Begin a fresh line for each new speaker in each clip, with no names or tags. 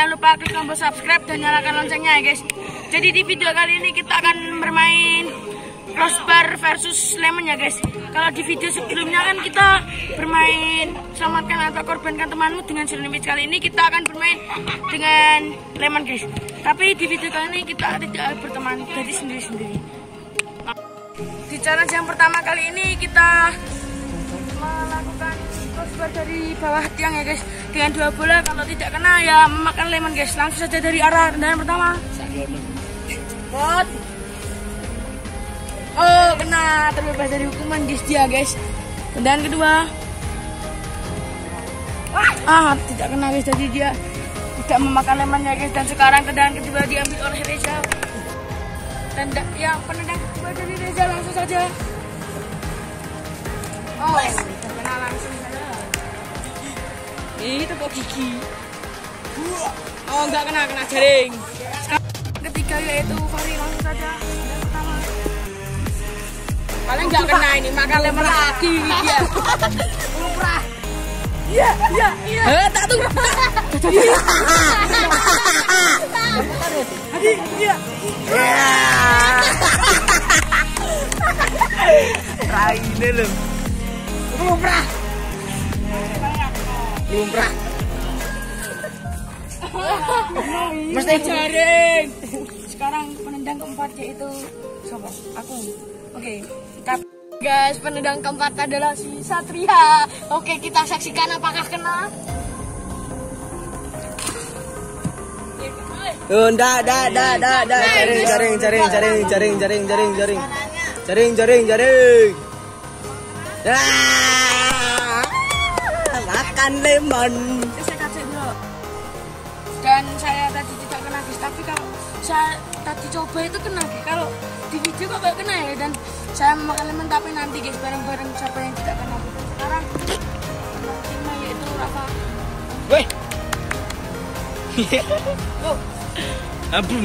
Jangan lupa klik tombol subscribe dan nyalakan loncengnya ya guys. Jadi di video kali ini kita akan bermain crossbar versus lemon ya guys. Kalau di video sebelumnya kan kita bermain selamatkan atau korbankan temanmu dengan sirlimis kali ini kita akan bermain dengan lemon guys. Tapi di video kali ini kita tidak berteman jadi sendiri-sendiri. Di challenge yang pertama kali ini kita melakukan crossbar dari bawah tiang ya guys. Dengan dua bola kalau tidak kena ya memakan lemon guys. Langsung saja dari arah tendangan pertama. Pot. Oh kena. Terbebas dari hukuman guys dia guys. Tendangan kedua. Ah tidak kena guys. Jadi dia tidak memakan lemon ya guys. Dan sekarang tendangan kedua diambil oleh Reza. Dan yang penendang kedua dari Reza langsung saja. Oh kena langsung. saja itu kok gigi. Oh enggak kena kena jaring. Ketiga yaitu Fari langsung saja. Pertama. Paling enggak kena ini makan lemon lagi dia. Lumrah iya iya iya. Eh tak tuh Hadi, iya.
Raine lho.
lumrah
Lumrah.
Mesti jaring. Sekarang penendang keempat yaitu siapa? Aku. Oke, kita guys penendang keempat adalah si Satria. Oke, kita saksikan apakah kena.
Oh, ndak, ndak, ndak, ndak, ndak. Jaring, jaring, jaring, jaring, jaring, jaring, jaring, jaring. Jaring, jaring, jaring. Ah, makan lemon.
Saya kasih dulu. Dan saya tadi tidak kena guys, tapi kalau saya tadi coba itu kena guys. Kalau di video kok gak kena ya dan saya memakan lemon tapi nanti guys bareng-bareng siapa yang tidak kena. Sekarang timnya yaitu Rafa.
Weh.
Oh,
Abu.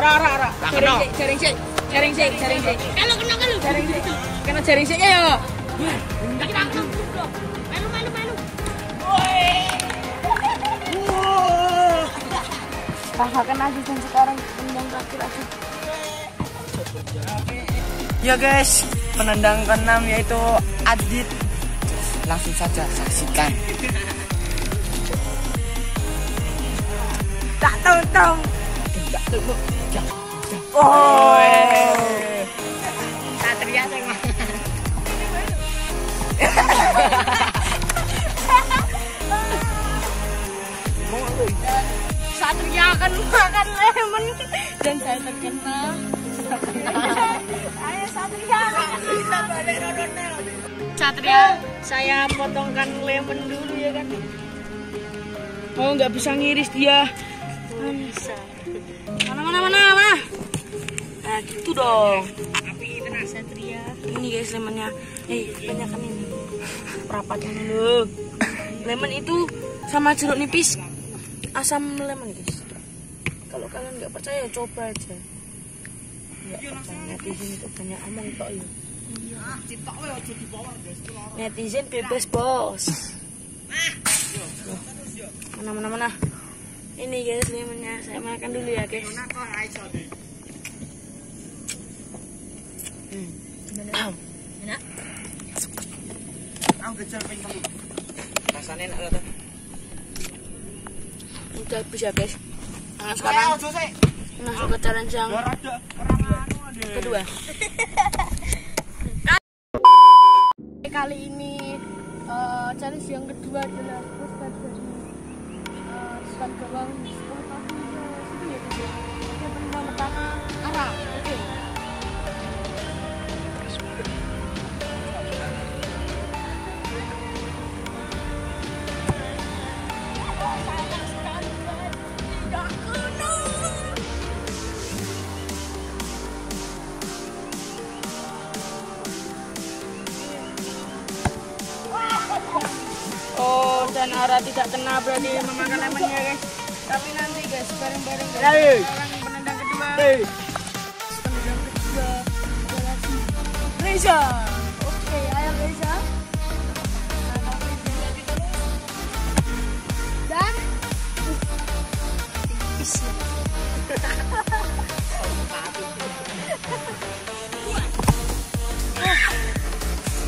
ora ora ora.
Kena.
Jaring sik, jaring sik, jaring sik. Kalau kena kalau jaring sik. Kena jaring sik ya. Kena kena. Rafa kena guys dan sekarang tendang terakhir aja.
Ya guys, penendang keenam yaitu Adit. Langsung saja saksikan. Tak tahu tahu. Enggak tahu. Oh.
Satria sing Satria akan makan lemon dan saya terkena. Ayo Satria. Satria, saya potongkan lemon dulu ya kan. Oh nggak bisa ngiris dia. Bisa. Mana mana mana mana. Nah gitu dong. Api tenang Satria. Ini guys lemonnya. Eh banyak kan ini. Rapatnya dulu. Lemon itu sama jeruk nipis asam lemon guys. Kalau kalian nggak percaya coba aja. Nggak percaya netizen itu banyak omong tok ya. Netizen bebas bos. Mana mana mana. Ini guys lemonnya saya makan dulu ya guys. Hmm. Enak.
Rasanya enak lah.
Udah habis ya guys. Nah sekarang masuk ke challenge yang kedua. Kali ini eh, challenge yang kedua adalah crossbar dari uh, gawang sekolah kaki sini ya ya. Pertama arah. Oke. Oh, dan arah tidak kena berarti memakan lemonnya guys tapi nanti guys bareng-bareng
hey.
penendang kedua
hey.
penendang kedua Reza oke ayo Reza dan
isi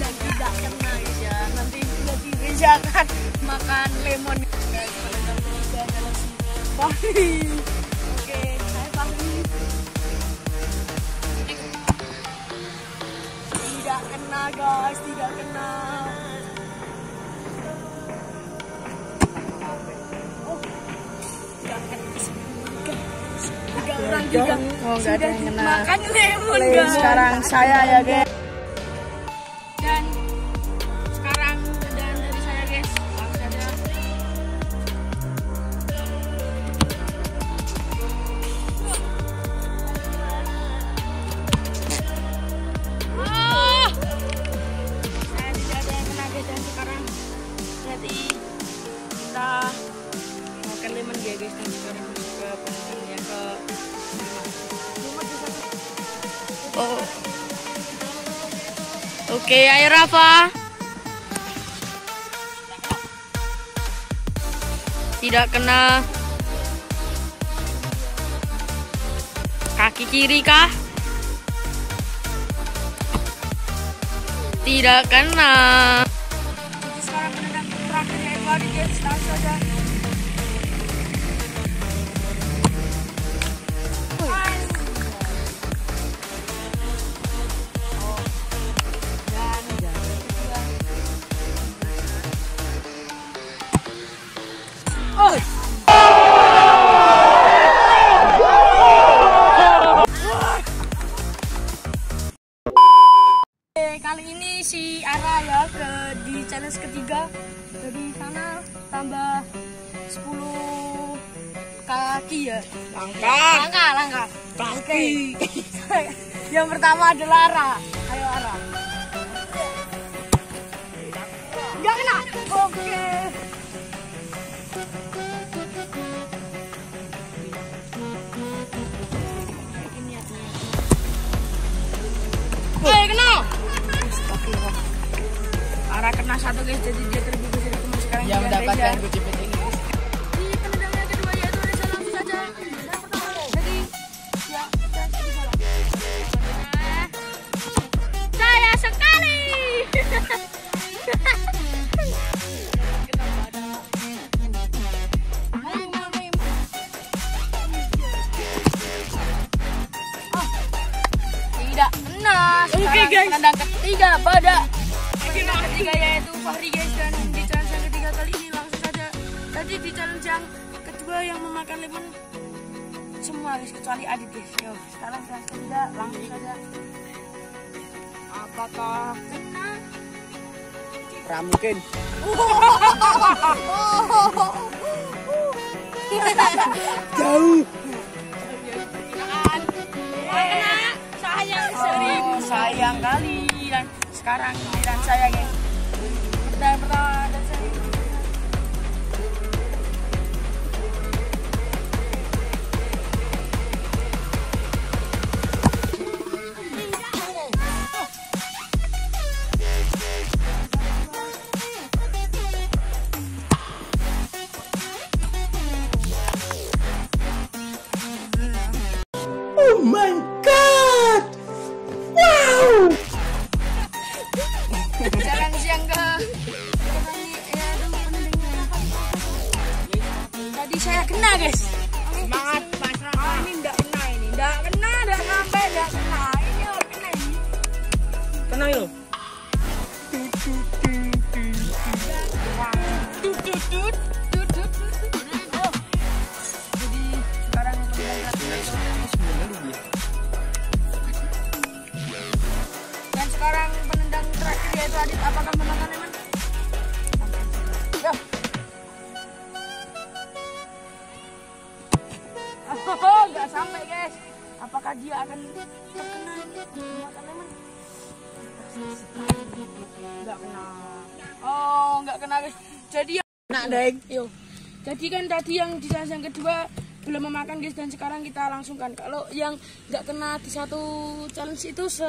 dan tidak kena Reza. nanti jadi Reza kan makan lemon guys Fahri oke saya tidak kena guys tidak kena oh tidak kena tiga orang juga
Oh, kena.
makan Lemon. guys
Sekarang saya ya, guys.
Rafa. Tidak kena kaki kiri kah? Tidak kena.
Sekarang penendang terakhir yaitu Adi langsung saja
Langkah.
langkah langkah.
Kaki.
yang pertama adalah Ara. Ayo Ara. Nggak kena. Oke. Ayo kena. Ara kena satu guys. Jadi dia terbungkus dari teman sekarang
Yang mendapatkan
ya.
kucing
Tadi di challenge yang kedua yang memakan lemon semua guys kecuali Adit guys. Yo, sekarang challenge ketiga langsung saja. Apakah kena?
Mungkin. Jauh.
Sayang seribu sayang kali dan sekarang giliran saya guys. Kena
yuk.
Nggak kena. Oh, nggak kena guys. Jadi ya-
Nak deng.
Yo. Jadi kan tadi yang di challenge yang kedua belum memakan guys dan sekarang kita langsung kan. Kalau yang nggak kena di satu challenge itu se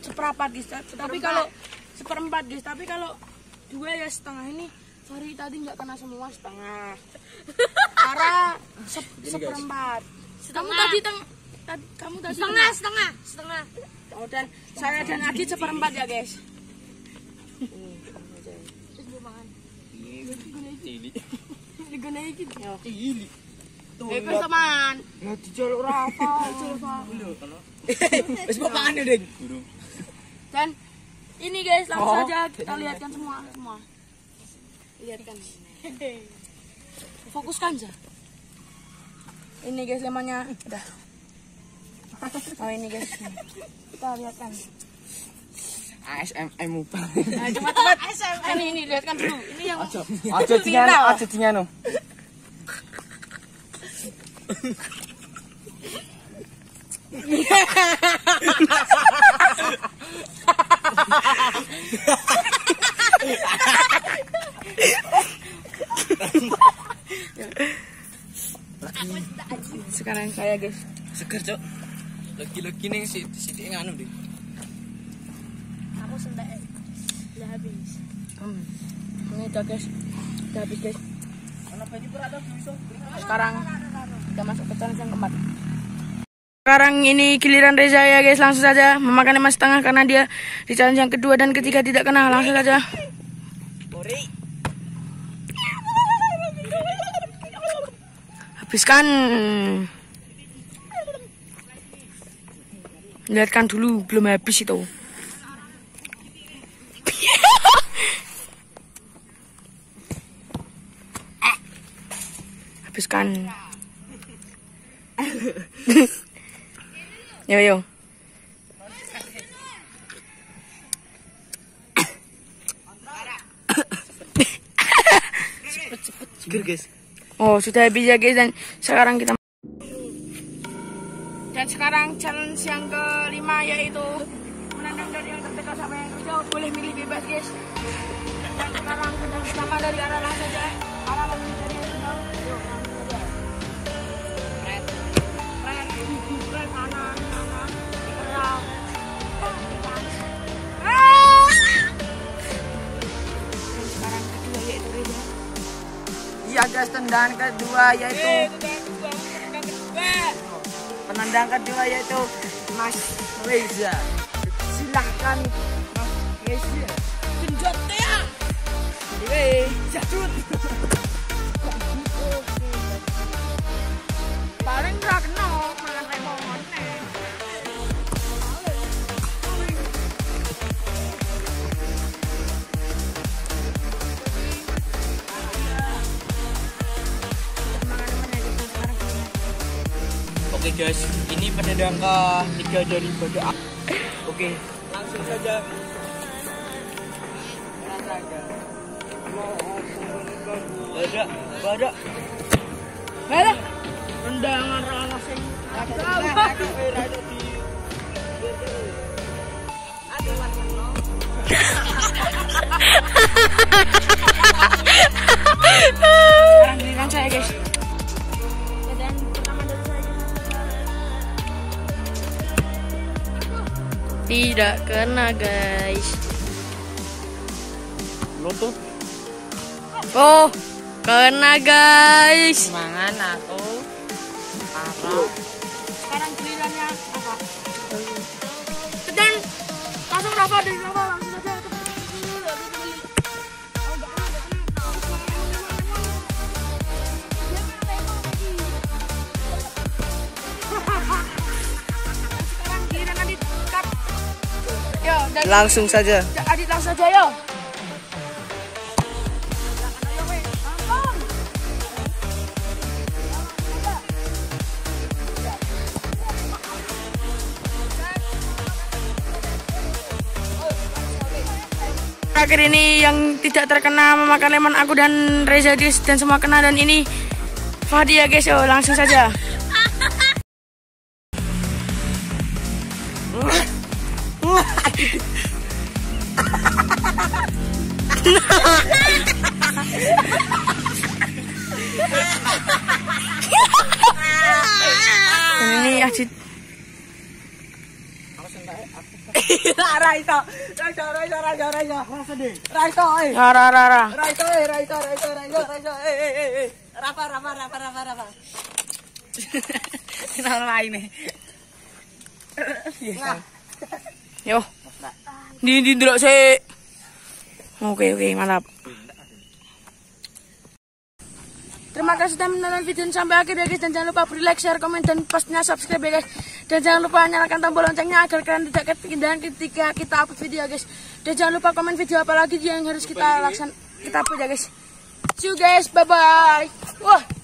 seperempat guys. Tapi kalau seperempat guys. Tapi kalau dua ya setengah ini. Sorry tadi nggak kena semua setengah. Ara se- seperempat. Kamu tadi teng tadi kamu tadi setengah setengah setengah. Oh dan saya dan Adit seperempat ya guys.
iki. Eh, wis teman.
Ya dicolok Rafa. Wis papangan ya, Ding.
Dan ini guys, langsung
Oh.
saja kita lihatkan semua semua. Lihatkan. Fokuskan aja. Ini guys lemonnya udah. Oh ini guys. Kita lihatkan.
ASMR mubah.
Nah, cepat cepat. Ini ini lihatkan dulu. Ini yang
Aja, aja dinyano, aja dinyano.
sekarang saya guys.
Seger, Cok. Lagi-lagi ning si sithik nganu, Ding.
Aku sendak udah habis. Hmm. Ini udah guys. Udah habis guys. Sekarang kita masuk ke challenge yang keempat. Sekarang ini giliran Reza ya guys, langsung saja memakan lima setengah karena dia di challenge yang kedua dan ketiga tidak kena, langsung saja. Habiskan. Lihatkan dulu, belum habis itu. Habiskan. yo yo.
Guys.
Oh, sudah habis ya guys dan sekarang kita challenge yang kelima yaitu menendang dari yang terdekat sampai yang terjauh boleh milih bebas guys. Dan sekarang sedang pertama dari arah lah saja. Arah lah dari yang terjauh. Yuk, langsung saja. Red, red, red, kanan, kanan, gerak. Dan sekarang kedua yaitu Reza.
Iya, guys, tendangan kedua yaitu penendang kedua yaitu Mas Reza. Silahkan Mas Reza.
Genjot ya.
Jadut. Guys, ini penendang ke tiga dari Bada. Oke, langsung saja. Bada, Bada.
Merah. Rendangan rana sing. Sekarang giliran saya guys.
Tidak kena guys.
Lutut.
Oh, kena guys.
Mangan aku. Parah.
Sekarang gilirannya apa? Dan langsung Rafa dari Rafa Langsung saja. Adit
langsung saja
yo. Terakhir ini yang tidak terkena memakan lemon aku dan Reza guys dan semua kena dan ini Fadi ya guys yo langsung saja. Ini
eh. Eh, eh, eh, eh, eh. Nah,
Yo. Di di delok sik. Oke oke mantap. Terima kasih sudah menonton video ini sampai akhir ya guys dan jangan lupa beri like, share, komen dan pastinya subscribe ya guys. Dan jangan lupa nyalakan tombol loncengnya agar kalian tidak ketinggalan ketika kita upload video ya guys. Dan jangan lupa komen video apa lagi yang harus kita laksanakan kita upload ya guys. See you guys, bye bye. Wah.